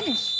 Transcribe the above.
finish.